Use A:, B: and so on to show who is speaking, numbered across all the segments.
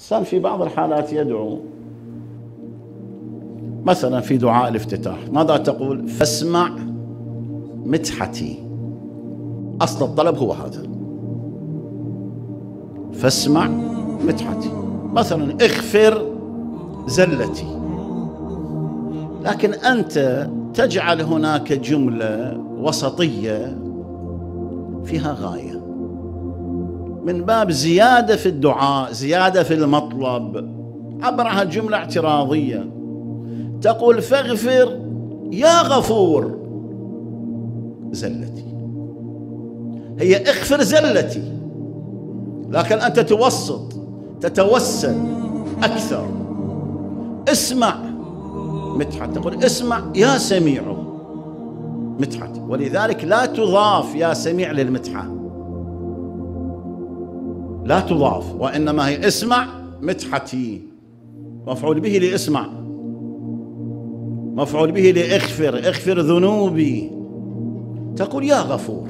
A: الإنسان في بعض الحالات يدعو. مثلا في دعاء الافتتاح ماذا تقول؟ فاسمع مدحتي. أصل الطلب هو هذا. فاسمع مدحتي. مثلا اغفر زلتي. لكن أنت تجعل هناك جملة وسطية فيها غاية. من باب زيادة في الدعاء زيادة في المطلب. عبرها جملة اعتراضية. تقول فاغفر يا غفور زلتي. هي اغفر زلتي لكن أنت توسط تتوسل أكثر. اسمع مدحت. تقول اسمع يا سميع مدحت. ولذلك لا تضاف يا سميع للمدحة. لا تضاف وإنما هي اسمع مدحتي. مفعول به لاسمع. مفعول به لاغفر اغفر ذنوبي. تقول يا غفور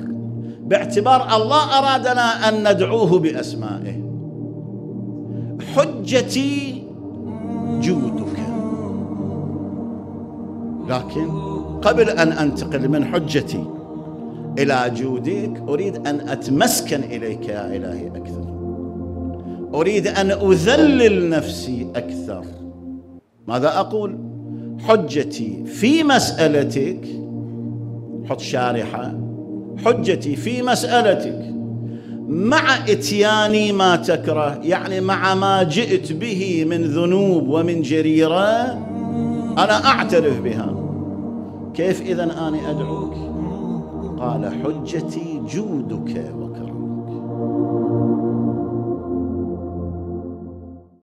A: باعتبار الله أرادنا أن ندعوه بأسمائه. حجتي جودك. لكن قبل أن أنتقل من حجتي إلى جودك أريد أن أتمسكن إليك يا إلهي أكثر. أريد أن أذلل نفسي أكثر. ماذا أقول؟ حجتي في مسألتك حط شارحة حجتي في مسألتك مع إتياني ما تكره يعني مع ما جئت به من ذنوب ومن جريرة أنا أعترف بها. كيف اذا آني أدعوك؟ قال حجتي جودك